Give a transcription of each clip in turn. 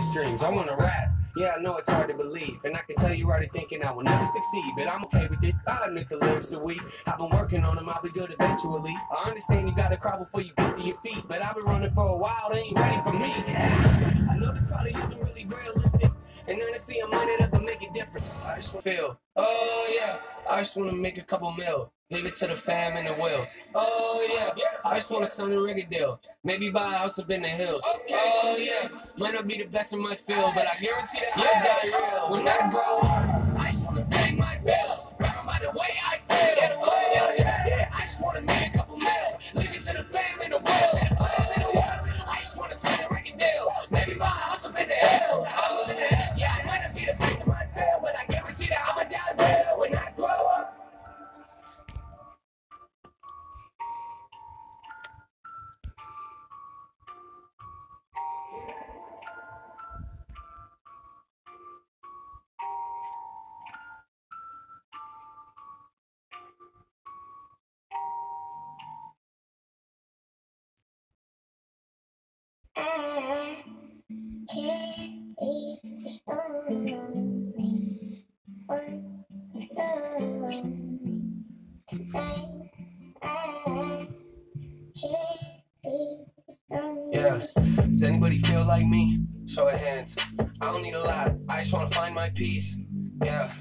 wildest dreams. I wanna rap. Yeah, I know it's hard to believe, and I can tell you're already thinking I will never succeed, but I'm okay with it. I admit the lyrics are weak. I've been working on them, I'll be good eventually. I understand you gotta crawl before you get to your feet, but I've been running for a while, they ain't ready for me. Yeah. I know this probably isn't really realistic, and honestly, I might end up and make it different. I just wanna feel, oh yeah, I just wanna make a couple mil. Leave it to the fam and the will. Oh yeah, I just want to sign a record deal. Maybe buy a house up in the hills. Oh yeah, might not be the best in my field, but I guarantee that I'll die real. When I grow Yeah. Does anybody feel like me? Show of hands. I don't need a lot. I just wanna find my peace. Yeah.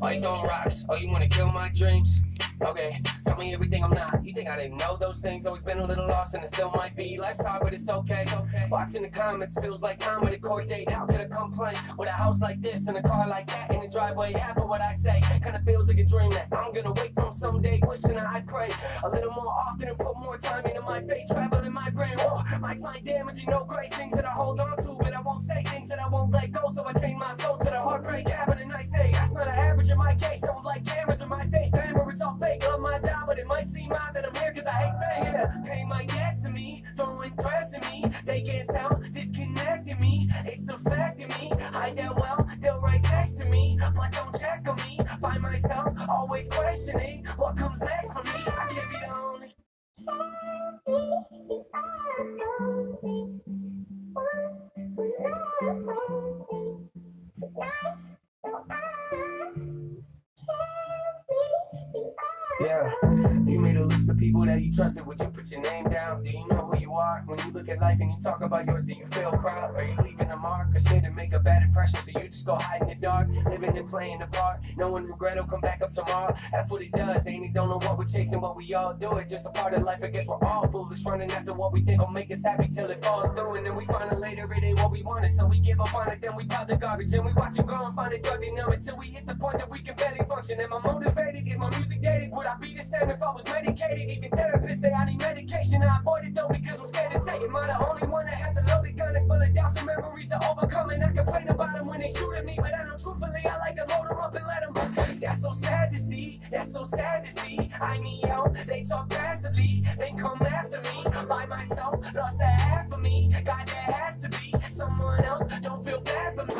Are you throwing rocks? Oh, you wanna kill my dreams? Okay, tell me everything I'm not. You think I didn't know those things? Always been a little lost and it still might be. Life's hard, but it's okay. okay. Watching the comments feels like I'm at a court date. How could I complain with a house like this and a car like that in the driveway? Half of what I say kinda feels like a dream that I'm gonna wake from someday. Wishing I pray a little more often and put more time into my fate. Travel in my brain. Oh, might find damaging, no grace. Things that I hold on to, but I won't say things that I won't let go. So I chain my soul to the heartbreak. Having a nice day. That's not an average in my case. Don't like cameras in my face. All fake. Love my job, but it might seem odd that I'm here cause I hate fame. Yeah. Pay my debt to me, threats at me. They can't tell, disconnecting me. It's a fact to me. I doubt well, they'll write text to me, but don't check on me. By myself, always questioning what comes next for me. I can't be the only. Yeah, you made a list of people that you trusted. Would you put your name down? Do you know who you are? When you look at life and you talk about yours, do you feel proud? Are you leaving a mark? Or scared to make a bad impression, so you just go hide in the dark, living and playing the part. No one regret will come back up tomorrow. That's what it does, ain't it? Don't know what we're chasing, but we all do it. Just a part of life, I guess we're all foolish, running after what we think will make us happy till it falls through. And then we find out later it ain't what we wanted, so we give up on it. Then we pile the garbage and we watch it grow and find it drug numb until we hit the point that we can barely function. Am I motivated? Is my music dated? Would I be the same if I was medicated? Even therapists say I need medication. I avoid it though because I'm scared to take it. Am I the only one that has a loaded gun that's full of doubts and memories to overcome? And I complain about them when they shoot at me, but I know truthfully I like to load them up and let them. That's so sad to see. That's so sad to see. I need help. They talk passively. They come after me. By myself, lost a half of me. God, there has to be someone else. Don't feel bad for me.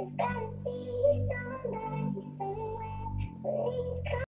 Out there. It's gotta be somebody somewhere. Please come.